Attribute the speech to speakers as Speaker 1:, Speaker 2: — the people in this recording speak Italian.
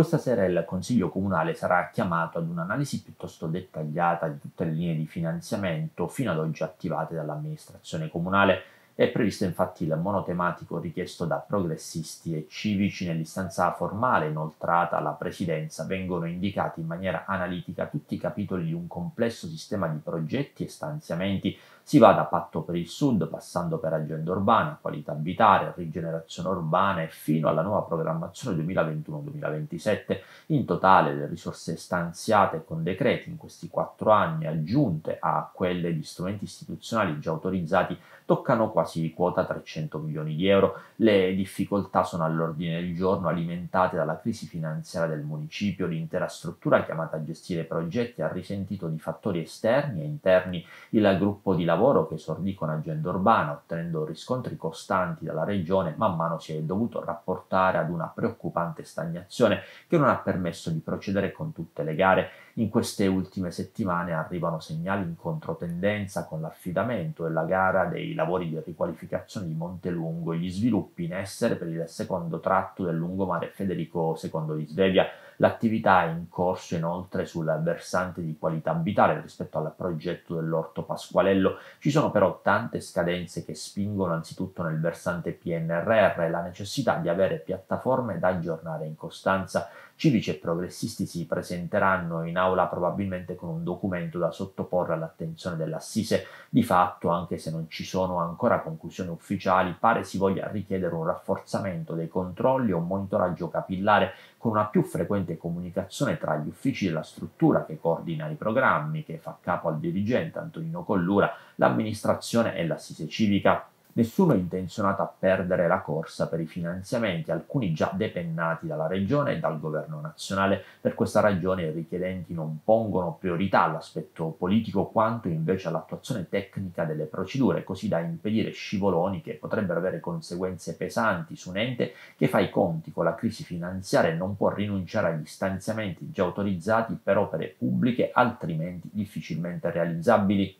Speaker 1: questa sera il Consiglio Comunale sarà chiamato ad un'analisi piuttosto dettagliata di tutte le linee di finanziamento fino ad oggi attivate dall'amministrazione comunale è previsto infatti il monotematico richiesto da progressisti e civici nell'istanza formale inoltrata alla Presidenza. Vengono indicati in maniera analitica tutti i capitoli di un complesso sistema di progetti e stanziamenti. Si va da Patto per il Sud, passando per agenda urbana, qualità abitare, rigenerazione urbana e fino alla nuova programmazione 2021-2027. In totale le risorse stanziate con decreti in questi quattro anni aggiunte a quelle di strumenti istituzionali già autorizzati toccano quasi quota 300 milioni di euro. Le difficoltà sono all'ordine del giorno alimentate dalla crisi finanziaria del municipio. L'intera struttura chiamata a gestire progetti ha risentito di fattori esterni e interni. Il gruppo di lavoro che esordì con agenda urbana, ottenendo riscontri costanti dalla regione, man mano si è dovuto rapportare ad una preoccupante stagnazione che non ha permesso di procedere con tutte le gare. In queste ultime settimane arrivano segnali in controtendenza con l'affidamento e la gara dei lavori di riqualificazione di Montelungo e gli sviluppi in essere per il secondo tratto del lungomare Federico II di Svevia. L'attività è in corso inoltre sul versante di qualità abitare rispetto al progetto dell'Orto Pasqualello. Ci sono però tante scadenze che spingono anzitutto nel versante PNRR la necessità di avere piattaforme da aggiornare in costanza. Civici e progressisti si presenteranno in aula probabilmente con un documento da sottoporre all'attenzione dell'Assise. Di fatto, anche se non ci sono ancora conclusioni ufficiali, pare si voglia richiedere un rafforzamento dei controlli e un monitoraggio capillare con una più frequente comunicazione tra gli uffici della struttura che coordina i programmi, che fa capo al dirigente Antonino Collura, l'amministrazione e l'assise civica. Nessuno è intenzionato a perdere la corsa per i finanziamenti, alcuni già depennati dalla Regione e dal Governo nazionale. Per questa ragione i richiedenti non pongono priorità all'aspetto politico quanto invece all'attuazione tecnica delle procedure, così da impedire scivoloni che potrebbero avere conseguenze pesanti su un ente che fa i conti con la crisi finanziaria e non può rinunciare agli stanziamenti già autorizzati per opere pubbliche altrimenti difficilmente realizzabili.